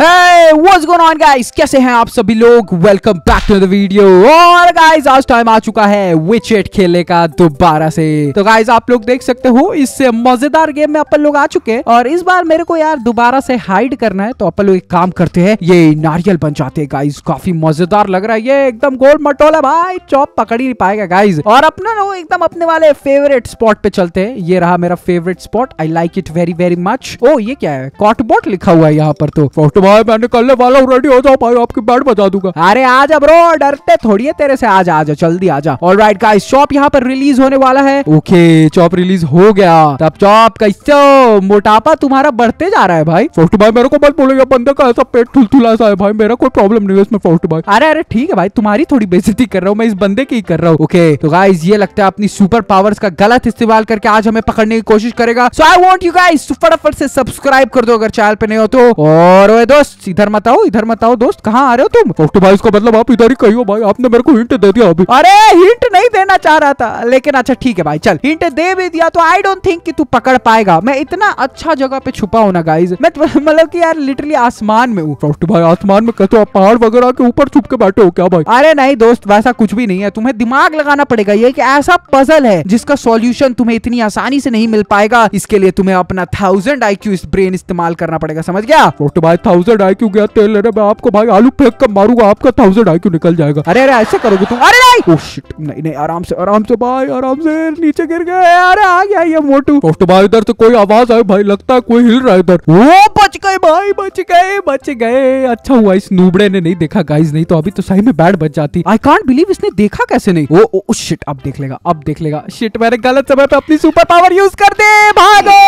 Hey, what's going on guys? कैसे हैं आप सभी लोग? Welcome back to the video और गाइस आज टाइम आ चुका है विचेट खेलने का दोबारा से। तो गाइस आप लोग देख सकते हो इस मज़ेदार गेम में अपन लोग आ चुके हैं। और इस बार मेरे को यार दोबारा से हाइड करना है तो अपन लोग एक काम करते हैं। ये नारियल बन जाते हैं गाइस काफ़ी मज़ेदार लग रहा है। ये एकदम गोल मटोला भाई चौप पकड़ ही नहीं पाएगा गाइज़ और अपना लोग एकदम अपने वाले फेवरेट स्पॉट पे चलते हैं। ये रहा मेरा favourite spot I like it very very much ओ ये क्या है? कॉटबॉट लिखा हुआ है यहाँ पर तो। फ़र्स्ट भाई मैं निकलने वाला हूँ रेडी हो जाओ भाई आपकी बैट बजा दूँगा। अरे आजा ब्रो डरते थोड़ी है तेरे से। आजा आजा जल्दी आजा। और राइट गाइस शॉप यहाँ पर रिलीज़ होने वाला है। ओके चॉप रिलीज़ हो गया। तब चॉप कैसे मोटापा तुम्हारा बढ़ते जा रहा है भाई। फ़र्स्ट भाई मेरे को मत बोलो ये बंदे का ऐसा पेट थुलथुला सा है भाई। मेरा कोई प्रॉब्लम नहीं है इसमें फ़र्स्ट भाई। अरे अरे ठीक है भाई तुम्हारी थोड़ी बेजती कर रहा हूँ मैं इस बंदे की कर रहा हूँ। ओके तो गाइस ये लगता है अपनी सुपर पावर्स का गलत इस्तेमाल करके आज हमें पकड़ने की कोशिश करेगा। So I want you guys फटाफट से सब्सक्राइब कर दो अगर चैनल पे नहीं हो तो। और ओए दोस्त इधर मत आओ इधर मत आओ दोस्त कहाँ आ रहे हो तुम? फ़र्स्ट भाई इसका मतलब आप इधर ही कही हो भाई आपने मेरे को हिंट दे दिया अभी। अरे हिंट नहीं देना चाह रहा था लेकिन अच्छा ठीक है भाई चल हिंट दे भी दिया तो आई डोंट थिंक कि तू पकड़ पाएगा। मैं इतना अच्छा जगह पे छुपा हूँ ना गाइज़ मैं तो- मतलब कि यार लिटरली आसमान में हूँ। भाई आसमान में कहते हो आप पहाड़ वगैरह के ऊपर छुप के बैठे हो क्या भाई? अरे नहीं दोस्त वैसा कुछ भी नहीं है तुम्हें दिमाग लगाना पड़ेगा ये एक ऐसा पजल है जिसका सॉल्यूशन तुम्हें इतनी आसानी से नहीं मिल पाएगा। इसके लिए तुम्हें अपना थाउज़ेंड आईक्यू इस ब्रेन इस्तेमाल करना पड़ेगा समझ गया? भाई थाउज़ेंड आई क्यू गया तेल लेने में आपको भाई आलू फेंक कर मारूँगा, आपका थाउज़ेंड आई क्यू निकल जाएगा। अरे अरे, ऐसे करोगे तुम? अरे नहीं ओह शिट नहीं नहीं आराम से आराम से भाई आराम से नीचे गिर गए। अरे आ गया ये मोटू। फ़र्स्ट भाई इधर से कोई आवाज़ आई भाई लगता है कोई हिल रहा है इधर। वो बच गए भाई बच गए बच गए। अच्छा हुआ इस नूबड़े ने नहीं देखा गाइस नहीं तो अभी तो सही में बैट बच जाती। आई कांट बिलीव इसने देखा कैसे नहीं। ओ ओ शिट अब देख लेगा अब देख लेगा। शिट मैंने गलत समय पे अपनी सुपर पावर यूज़ कर दे भागो!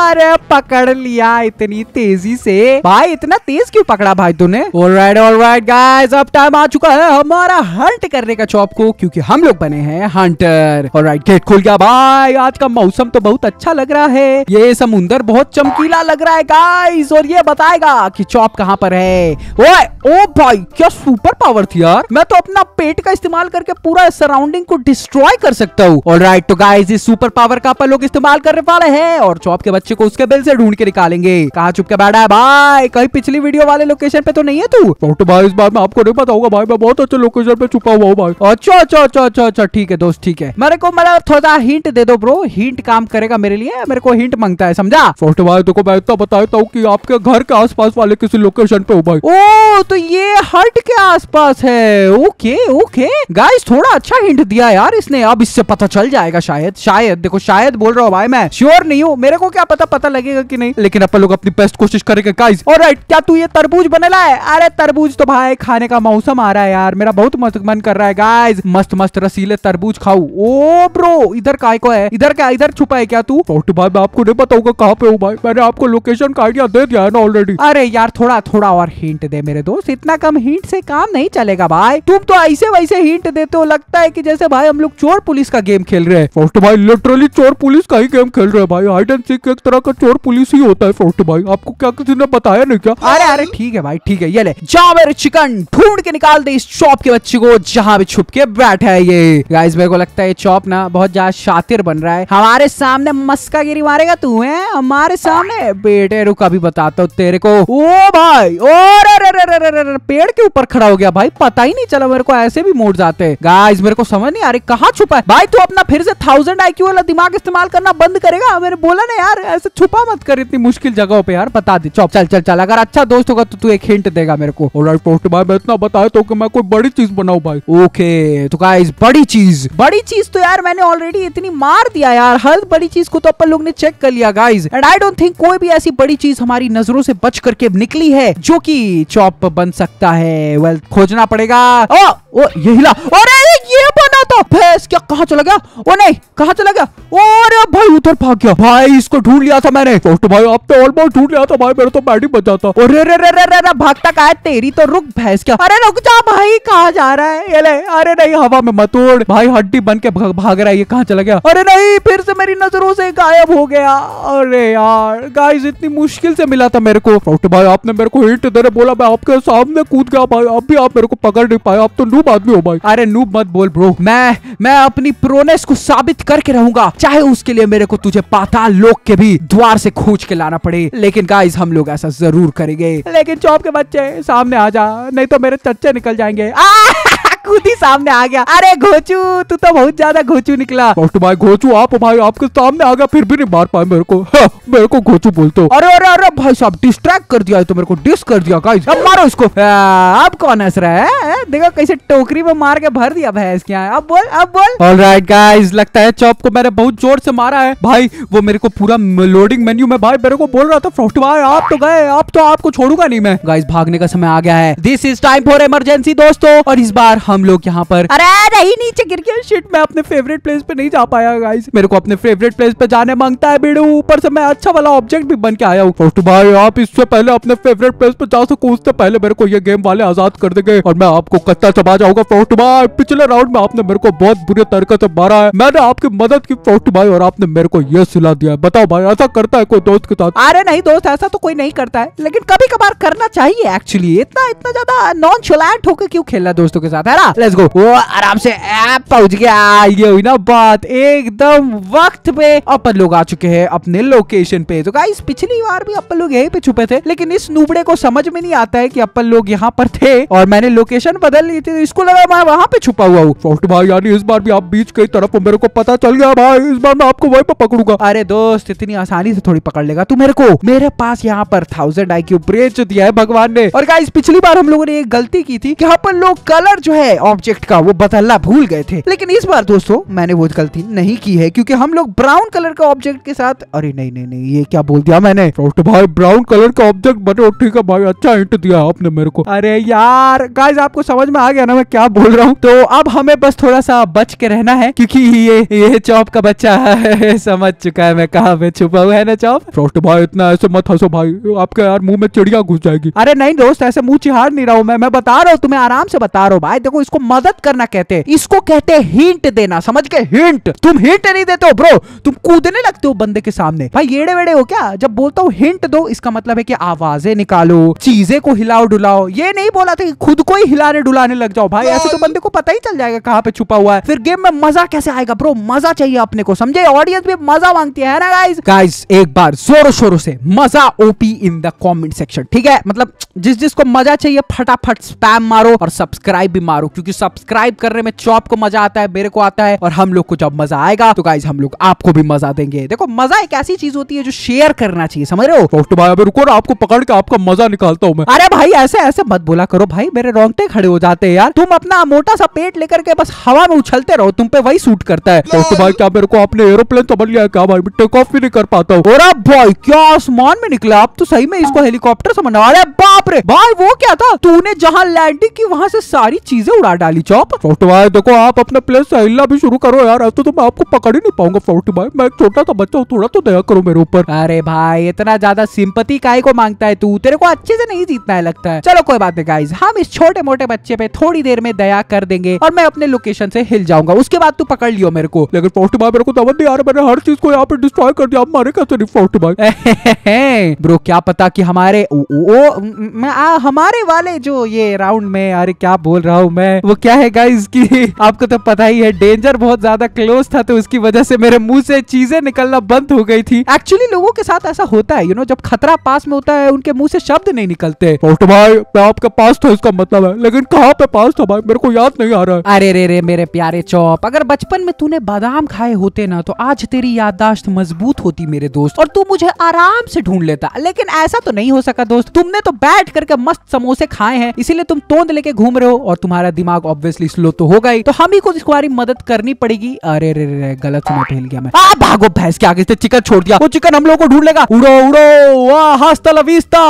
अरे पकड़ लिया इतनी तेज़ी से। भाई इतना तेज क्यों पकड़ा भाई तूने? ऑलराइट ऑलराइट गाइस अब टाइम आ चुका है हमारा हंट करने का चॉप को क्योंकि हम लोग बने हैं हंटर ऑलराइट गेट खुल गया। भाई आज का मौसम तो बहुत अच्छा लग रहा है। ये समुंदर बहुत चमकीला लग रहा है गाइस और ये बताएगा कि चॉप कहाँ पर है? ओए, ओ भाई, क्या सुपर पावर थी यार। मैं तो अपना पेट का इस्तेमाल करके पूरा सराउंडिंग को डिस्ट्रॉय कर सकता हूँ। और राइट तो गाइस इस सुपर पावर का अपन लोग इस्तेमाल करने वाले हैं। और चॉप के बच्चे को उसके बिल से ढूंढ के निकालेंगे। कहा चुप के बैठा है? भाई कहीं पिछली वीडियो वाले लोकेशन पे तो नहीं है तू? फ़र्स्ट भाई इस बार में आपको नहीं पता होगा। भाई मैं बहुत अच्छे लोकेशन पे छुपा हुआ हूँ भाई अच्छा अच्छा अच्छा अच्छा अच्छा ठीक है दोस्त ठीक है। मेरे को मतलब थोड़ा हिंट दे दो ब्रो हिंट काम करेगा मेरे लिए मेरे को हिंट माँगता है समझा? फ़र्स्ट भाई देखो मैं इतना बता देता हूँ कि आपके घर के आसपास वाले किसी लोकेशन पे हो भाई। ओ तो ये हट के आसपास है। ओके ओके गाइस थोड़ा अच्छा हिंट दिया यार इसने। अब इससे पता चल जाएगा शायद शायद। देखो शायद बोल रहा हूँ भाई मैं। श्योर नहीं हूँ। मेरे को क्या पता पता लगेगा कि नहीं। लेकिन अपन लोग अपनी बेस्ट कोशिश करेंगे गाइस और राइट क्या तू ये तरबूज बनेला है? अरे तरबूज तो भाई खाने का मौसम आ रहा है यार। मेरा बहुत मन कर रहा है गाइस मस्त मस्त रसीले तरबूज खाऊ। ओ ब्रो इधर काय को है? इधर क्या, इधर छुपा है क्या तू? फ़र्स्ट भाई मैं आपको नहीं बताऊँगा कहाँ पे हूँ भाई। मैंने आपको लोकेशन का आइडिया दे दिया है ना ऑलरेडी अरे यार, थोड़ा थोड़ा और हिंट दे मेरे दोस्त। इतना कम हिंट से काम नहीं चलेगा भाई। तुम तो ऐसे वैसे हिंट देते हो। लगता है कि जैसे भाई हम लोग चोर पुलिस का गेम खेल रहे हैं। फ़र्स्ट भाई लिटरली चोर पुलिस का ही गेम खेल रहे हैं भाई। हाइड एंड सीक एक तरह का चोर पुलिस ही होता है। फ़र्स्ट भाई आपको क्या किसी ने बताया नहीं क्या? अरे अरे, ठीक है भाई, ठीक है। ये ले जा मेरे चिकन ढूंढ के निकाल दे इस शॉप के बच्चे को, जहाँ भी छुप के बैठा है ये। गाइस मेरे को लगता है ये चौप ना बहुत ज़्यादा शातिर बन रहा है। हमारे सामने मस्का गिरी मारेगा तू, है? हमारे सामने। बेटे, रुक, अभी बताता हूँ तेरे को। ओ भाई और अरे अरे अरे अरे पेड़ के ऊपर खड़ा हो गया भाई। पता ही नहीं चला मेरे को ऐसे भी मोड़ जाते हैं। गाइस मेरे को समझ नहीं आ रही कहाँ छुपा है। भाई, तू अपना फिर से थाउज़ेंड आईक्यू वाला दिमाग इस्तेमाल करना बंद करेगा। मैंने बोला ना यार, ऐसे छुपा मत कर इतनी मुश्किल जगहों पे यार, बता दे। चौप, चल चल चल। अगर अच्छा दोस्त होगा तो तू एक हिंट देगा मेरे को। भाई, मैं इतना बताया तो मैं कोई बड़ी चीज़ बनाऊँ भाई। ओके तो गाइस बड़ी चीज़। बड़ी चीज़ तो यार मैंने ऑलरेडी इतनी मार दिया यार। हर बड़ी चीज़ को तो अपन लोग ने चेक कर लिया guys and I don't think कोई भी ऐसी बड़ी चीज़ हमारी नज़रों से बच करके निकली है, जो की चॉप बन सकता है। वेल खोजना पड़ेगा। ओ ओ ये हिला। अरे ये बना था। भैंस क्या कहाँ चला गया? ओ नहीं कहाँ चला गया? अरे भाई उधर भाग गया। भाई इसको ढूंढ लिया था मैंने। फ़र्स्ट भाई आप तो ऑलमोस्ट ढूंढ लिया था भाई मेरा तो बैट ही बचा था। अरे रे रे रे रे रे भागता का है तेरी तो रुक भैंस क्या? अरे रुक जा भाई कहाँ जा रहा है? ये ले अरे नहीं हवा में मत उड़। भाई हड्डी बन के भाग, रहा है ये कहाँ चला गया? अरे नहीं फिर से मेरी नज़रों से गायब हो गया। अरे यार गाइस इतनी मुश्किल से मिला था मेरे को। भाई आपने मेरे को हिंट दे बोला मैं आपके सामने कूद गया भाई। अब भी आप मेरे को पकड़ नहीं पाए। आप तो नूब आदमी हो भाई। अरे नूब मत बोल ब्रो मैं मैं अपनी प्रोनेस को साबित करके रहूँगा। चाहे उसके लिए मेरे को तुझे पाताल लोक के भी द्वार से खोज के लाना पड़े। लेकिन गाइस हम लोग ऐसा ज़रूर करेंगे। लेकिन चौप के बच्चे, सामने आ जा। नहीं तो मेरे चच्चे निकल जाएँगे! खुद ही सामने आ गया। अरे घोचू तू तो बहुत ज़्यादा घोचू निकला। भाई घोचू आप भाई आपके सामने आ गया फिर भी नहीं मार पाए मेरे को। हाँ, मेरे को घोचू बोलते हो। अरे अरे अरे भाई साहब डिस्ट्रैक्ट कर दिया है तो मेरे को डिस कर दिया गाइस अब मारो इसको। अब कौन हंस रहा है देखो कैसे टोकरी में मार के भर दिया भैंस क्या अब बोल अब बोल। ऑलराइट गाइस लगता है चॉप को मैंने बहुत ज़ोर से मारा है। भाई वो मेरे को पूरा लोडिंग मेन्यू में भाई मेरे को बोल रहा था फ्रॉस्ट भाई आप तो गए आप तो आपको छोड़ूँगा नहीं मैं। गाइस भागने का समय आ गया है। This is time for emergency दोस्तों। और इस बार हम लोग यहाँ पर। अरे नहीं नीचे गिर गया। शिट मैं अपने फेवरेट प्लेस पे नहीं जा पाया गाइस मेरे को अपने फेवरेट प्लेस पे जाने माँगता है बीड़ू। ऊपर से मैं अच्छा वाला ऑब्जेक्ट भी बन के आया हूँ। फ़र्स्ट भाई आप इससे पहले अपने फेवरेट प्लेस पे जा सको उससे पहले मेरे को ये गेम वाले आज़ाद कर देंगे। और मैं आपको कच्चा चबा जाऊँगा फ़र्स्ट भाई पिछले राउंड में आपने मेरे को बहुत बुरे तरीके से मारा है। मैंने आपकी मदद की फ़र्स्ट भाई और आपने मेरे को ये सिला दिया बताओ भाई ऐसा करता है कोई दोस्त के साथ? अरे नहीं दोस्त ऐसा तो कोई नहीं करता है। लेकिन कभी कभार करना चाहिए एक्चुअली इतना इतना ज़्यादा नॉन होकर क्यों खेलना दोस्तों के साथ? है लेट्स गो वो आराम से ऐप पहुँच गया। ये हुई ना बात एकदम वक्त पे। अपन लोग आ चुके हैं अपने लोकेशन पे। तो गाइस पिछली बार भी अपन लोग यहीं पे छुपे थे, लेकिन इस नुबड़े को समझ में नहीं आता है कि अपन लोग यहाँ पर थे और मैंने लोकेशन बदल ली थी तो इसको लगा मैं वहाँ पे छुपा हुआ हूँ। भाई यानी इस बार भी आप बीच की तरफ़ मेरे को पता चल गया भाई। इस बार मैं आपको वहीं पे पकड़ूँगा। अरे दोस्त, इतनी आसानी से थोड़ी पकड़ लेगा तू मेरे को। मेरे पास यहाँ पर थाउज़ेंड आई क्यू ब्रेच दिया है भगवान ने। और गाइस पिछली बार हम लोगों ने एक गलती की थी कि अपन लोग कलर जो है ऑब्जेक्ट का वो बदलना भूल गए थे। लेकिन इस बार दोस्तों मैंने वो गलती नहीं की है क्योंकि हम लोग ब्राउन कलर का ऑब्जेक्ट के साथ अरे नहीं नहीं नहीं ये क्या बोल दिया मैंने? फ़र्स्ट भाई ब्राउन कलर का ऑब्जेक्ट बनो ठीक है भाई अच्छा हिंट दिया आपने मेरे को। अरे यार गाइस आपको समझ में आ गया ना मैं क्या बोल रहा हूँ? तो अब हमें बस थोड़ा सा बच के रहना है क्योंकि ये ये चौप का बच्चा है समझ चुका है मैं कहा पे छुपा हुआ है ना चौप फ़र्स्ट भाई इतना ऐसे मत हंसो भाई आपके यार मुँह में चिड़िया घुस जाएगी। अरे नहीं दोस्त ऐसे मुँह चिहाड़ नहीं रहा हूँ मैं मैं बता रहा हूँ तुम्हें आराम से बता रहा हूँ। भाई देखो इसको मदद करना कहते हैं। इसको कहते हैं हिंट देना। समझ के हिंट तुम हिंट नहीं देते हो ब्रो तुम कूदने लगते हो बंदे के सामने। भाई येड़े वेड़े हो क्या? जब बोलता हूँ हिंट दो इसका मतलब है कि आवाज़ें निकालो चीज़ें को हिलाओ डुलाओ। ये नहीं बोला था कि खुद को ही हिलाने डुलाने लग जाओ। भाई ऐसे तो बंदे को पता ही चल जाएगा कहाँ पे छुपा हुआ है। फिर गेम में मज़ा कैसे आएगा ब्रो मज़ा चाहिए अपने को समझे? ऑडियंस भी मज़ा मांगती है ना गाइस गाइस एक बार जोरों शोरों से मज़ा OP in the comment section ठीक है? मतलब जिस जिसको मज़ा चाहिए फटाफट स्पैम मारो और सब्सक्राइब भी मारो। क्योंकि सब्सक्राइब करने में चौप को मज़ा आता है मेरे को आता है और हम लोग को जब मज़ा आएगा तो गाइज़ हम लोग आपको भी मज़ा देंगे। देखो मज़ा एक ऐसी चीज़ होती है जो शेयर करना चाहिए समझ रहे हो? फ़र्स्ट भाई अभी रुको ना आपको पकड़ के आपका मज़ा निकालता हूँ मैं। अरे भाई ऐसे ऐसे मत बोला करो भाई मेरे रोंगटे खड़े हो जाते हैं यार। तुम अपना मोटा सा पेट लेकर के बस हवा में उछलते रहो तुम पे वही सूट करता है। फ़र्स्ट भाई क्या मेरे को आपने एरोप्लेन समझ लिया क्या भाई? मैं टेक ऑफ़ भी नहीं कर पाता हूँ। और भाई क्या आसमान में निकला? अब तो सही में इसको हेलीकॉप्टर समझना अरे बाप रे! भाई वो क्या था? तूने जहाँ लैंडिंग की वहाँ से सारी चीज़ें उड़ा डाली चौप। फ़र्स्ट भाई देखो आप अपने प्लेस से हिलना भी शुरू करो यार। ऐसे तो मैं आपको पकड़ ही नहीं पाऊँगा फ़र्स्ट भाई मैं एक छोटा सा बच्चा हूँ थोड़ा तो दया करो मेरे ऊपर। अरे भाई इतना ज़्यादा सिंपति काय को माँगता है तू? तेरे को अच्छे से नहीं जीतना है लगता है। चलो कोई बात नहीं गाइज़ हम इस छोटे मोटे बच्चे पे थोड़ी देर में दया कर देंगे और मैं अपने लोकेशन से हिल जाऊँगा। उसके बाद तू पकड़ लियो मेरे को। लेकिन फ़र्स्ट भाई मेरे को समझ नहीं आ रहा। मैंने हर चीज़ को यहाँ पे डिस्ट्रॉय कर दिया। मारे कैसे नहीं फ़र्स्ट भाई ब्रो क्या पता कि हमारे ओ, हमारे वाले जो ये राउंड में अरे क्या बोल रहा हूँ मैं? वो क्या है गाइज़ की आपको तो पता ही है डेंजर बहुत ज़्यादा क्लोज था तो उसकी वजह से मेरे मुँह से चीज़ें निकलना बंद हो गई थी। एक्चुअली लोगों के साथ ऐसा होता है यू नो जब खतरा पास में होता है, उनके मुँह से शब्द नहीं निकलते। फ़र्स्ट भाई, मैं आपके पास था, इसका मतलब है। लेकिन कहाँ पे पास था भाई? मेरे को याद नहीं आ रहा है। अरे रे रे, मेरे प्यारे चौप, अगर बचपन में तूने बादाम खाए होते ना तो आज तेरी याददाश्त मज़बूत होती मेरे दोस्त, और तू मुझे आराम से ढूंढ लेता। लेकिन ऐसा तो नहीं हो सका दोस्त, तुमने तो बैठ करके मस्त समोसे खाए हैं, इसीलिए तुम तोंद लेके घूम रहे हो, और तुम्हारा दिमाग ऑब्वियसली स्लो तो होगा ही। तो हम ही को इस बारी मदद करनी पड़ेगी। अरे रे रे गलत समय फैल गया मैं। आ भागो भैंस के आगे से चिकन छोड़ दिया। वो चिकन हम लोग को ढूंढ लेगा। उड़ो उड़ो वाह हस्ता लविस्ता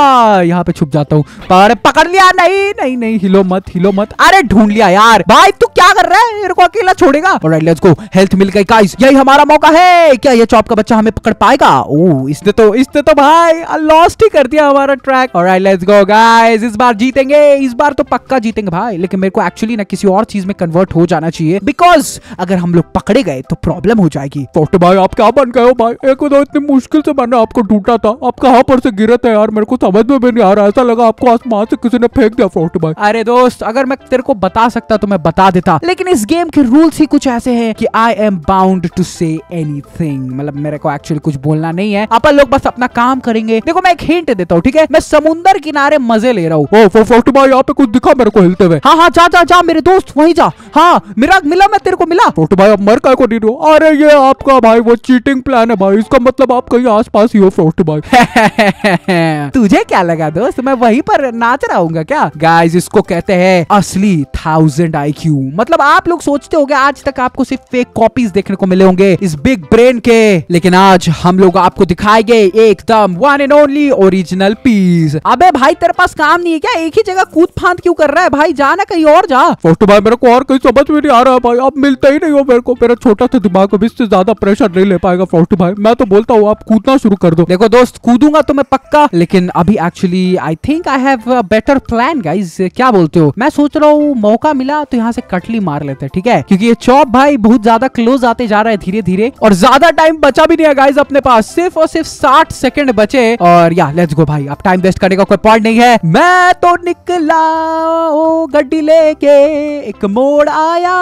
यहाँ पे छुप जाता हूँ। अरे पकड़ लिया नहीं नहीं नहीं हिलो मत हिलो मत। अरे ढूंढ लिया यार। भाई तू क्या कर रहा है? मेरे को अकेला छोड़ेगा। ऑलराइट लेट्स गो हेल्थ मिल गई गाइस यही हमारा मौका है। क्या ये चॉप का बच्चा हमें पकड़ पाएगा? ओ इसने तो इसने तो भाई लॉस्ट ही कर दिया हमारा track alright let's go guys इस बार जीतेंगे। इस बार तो पक्का जीतेंगे भाई। लेकिन मेरे को एक्चुअली ना किसी और चीज़ में कन्वर्ट हो जाना चाहिए। बिकॉज़ अगर हम लोग पकड़े गए तो प्रॉब्लम हो जाएगी। छोटे भाई आप क्या बन गए हो भाई? एक तो इतनी मुश्किल से मैंने आपको ढूंढा था। आप कहाँ पर से गिरे थे यार? मेरे को समझ में भी नहीं आ रहा। ऐसा लगा आपको आसमान से किसी ने फेंक दिया छोटे भाई। अरे दोस्त अगर मैं तेरे को बता सकता तो मैं बता देता। लेकिन इस गेम के रूल्स ही कुछ ऐसे हैं कि I am bound to say anything मतलब मेरे को एक्चुअली कुछ बोलना नहीं है। अपन लोग बस अपना काम करेंगे। देखो मैं एक हिंट देता हूँ ठीक है? मैं समुंदर किनारे मज़े ले रहा हूँ। ओ भाई यहाँ पे कुछ दिखा मेरे को हिलते हुए। हाँ हाँ जा जा जा जा मेरे दोस्त वहीं जा। हाँ मेरा मिला मैं तेरे को मिला। छोटे भाई अब मर का को रहो अरे ये आपका भाई वो चीटिंग प्लान है भाई। इसका मतलब आप कहीं आस पास ही हो छोटे भाई। तुझे क्या लगा दोस्त? मैं वहीं पर नाच रहा हूँ क्या? गाइस इसको कहते हैं असली थाउज़ेंड आई मतलब आप लोग सोचते होंगे आज तक आपको सिर्फ़ फेक कॉपीज देखने को मिले होंगे इस बिग ब्रेन के। लेकिन आज हम लोग आपको दिखाएँगे एकदम one and only original piece अबे भाई तेरे पास काम नहीं है क्या? एक ही जगह कूद फांद क्यों कर रहा है? भाई जाना कहीं और जा। छोटे भाई मेरे को और कहीं समझ में नहीं आ रहा है भाई। आप मिलते ही नहीं हो मेरे को। मेरा छोटा सा दिमाग अब इससे ज़्यादा प्रेशर नहीं ले पाएगा छोटे भाई। मैं तो बोलता हूँ आप कूदना शुरू कर दो। देखो दोस्त कूदूँगा तो मैं पक्का लेकिन अभी actually I think I have better plan guys क्या बोलते हो? मैं सोच रहा हूँ मौका मिला तो यहाँ से कटली मार लेते हैं ठीक है? क्योंकि ये चौप भाई बहुत ज़्यादा क्लोज आते जा रहा है धीरे धीरे और ज़्यादा टाइम बचा भी नहीं है गाइस अपने पास। सिर्फ़ और सिर्फ़ साठ सेकंड बचे। और या लेट्स गो भाई। अब टाइम वेस्ट करने का कोई पॉइंट नहीं है। मैं तो निकला ओ गड्डी लेके। एक मोड़ आया।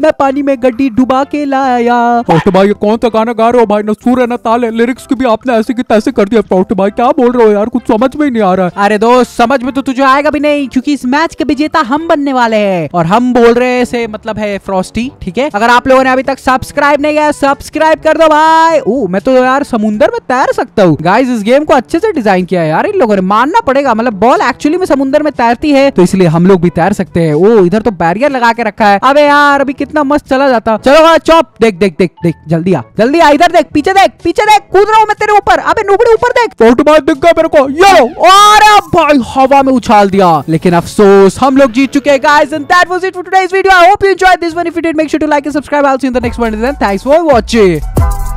मैं पानी में गड्डी डुबा के लाया। छोटे भाई ये कौन सा गाना गा रहे हो भाई? न सुर है न ताल है। लिरिक्स की भी आपने ऐसे की तैसे कर दिया। छोटे भाई क्या बोल रहे हो यार? कुछ समझ में ही नहीं आ रहा है। अरे दोस्त समझ में तो तुझे आएगा भी नहीं क्योंकि इस मैच के विजेता हम बनने वाले हैं। और हम बोल रहे हैं से मतलब है फ्रॉस्टी ठीक है? अगर आप लोगों ने अभी तक सब्सक्राइब नहीं किया सब्सक्राइब कर दो भाई। ओ मैं तो यार समुंदर में तैर सकता हूँ। गाइज़ इस गेम को अच्छे से डिज़ाइन किया है यार इन लोगों ने। मानना पड़ेगा मतलब बॉल एक्चुअली में समुंदर में तैरती है तो इसलिए हम लोग भी तैर सकते हैं। ओ इधर तो बैरियर लगा के रखा है। अबे यार अभी कितना मस्त चला जाता। चलो भाई चौप। देख देख देख देख जल्दी आ। जल्दी आ इधर देख पीछे देख पीछे देख कूद रहा हूँ मैं तेरे ऊपर। अबे नुबड़े ऊपर देख। छोटे भाई दिख गया मेरे को। यो! अरे भाई हवा में उछाल दिया। लेकिन अफसोस हम लोग जीत चुके हैं guys and that was it for today's video I hope you enjoyed this one if you did make sure to like and subscribe I will see in the next one thanks for watching